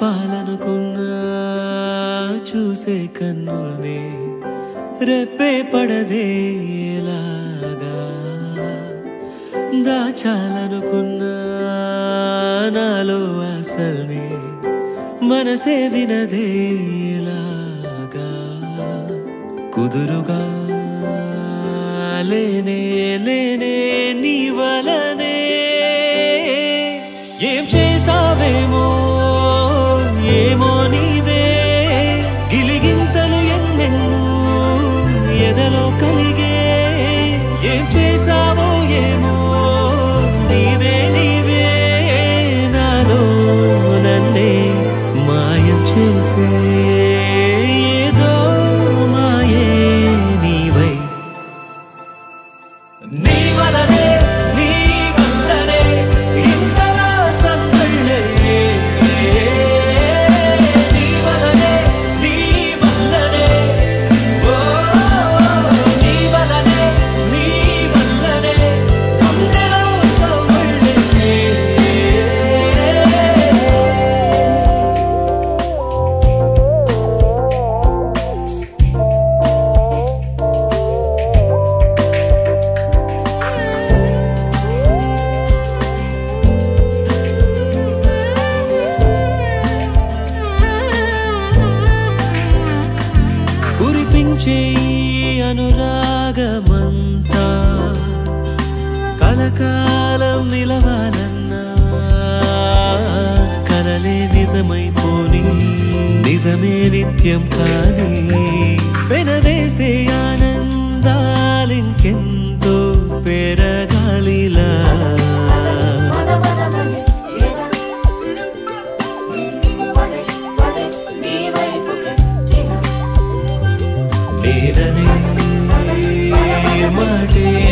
పాలనుకున్నా చూసే కన్నుల్ని రెప్పే పడదేలాగా దాచాలనుకున్నా నాలో అసల్ని మనసే వినదేలాగా కుదురుగా లేనే లేనే నీ వలనే ఏం చేసావేమో ఏమో నీవే గిలిగింతలు ఎన్నెన్నో ఎదలో కలిగే చెయ్యి అనురాగమంతా. కలకాలం నిలవాలన్నా. కలలే నిజమైపోని. నిజమే నిత్యం కానీ. పెనవేస్తే പാടേ